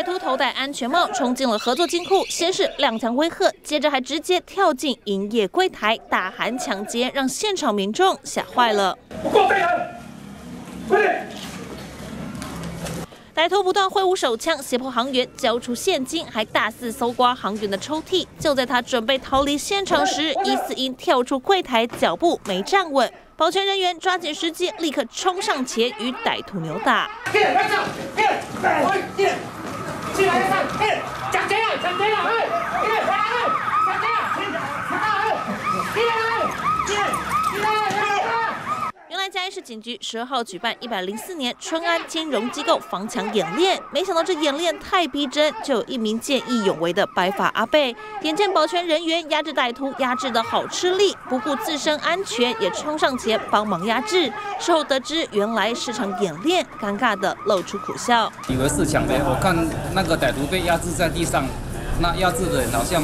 歹徒头戴安全帽，冲进了合作金库，先是两枪威吓，接着还直接跳进营业柜台，大喊抢劫，让现场民众吓坏了。歹徒不断挥舞手枪胁迫行员交出现金，还大肆搜刮行员的抽屉。就在他准备逃离现场时，疑似因跳出柜台脚步没站稳，保全人员抓紧时机，立刻冲上前与歹徒扭打。嘉义市警局十二号举办一百零四年春安金融机构防抢演练，没想到这演练太逼真，就有一名见义勇为的白发阿贝，眼见保全人员压制歹徒压制的好吃力，不顾自身安全也冲上前帮忙压制。事后得知原来是场演练，尴尬的露出苦笑，以为是抢的，我看那个歹徒被压制在地上，那压制的好像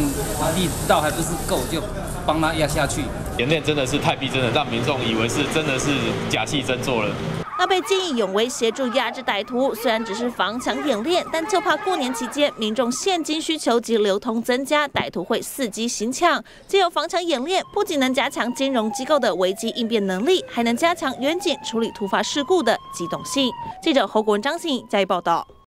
力道还不是够，就帮他压下去。演练真的是太逼真了，让民众以为是真的是假戏真做了。那被见义勇为协助压制歹徒，虽然只是防抢演练，但就怕过年期间民众现金需求及流通增加，歹徒会伺机行抢。借由防抢演练，不仅能加强金融机构的危机应变能力，还能加强远景处理突发事故的机动性。记者侯国文、张信加以报道。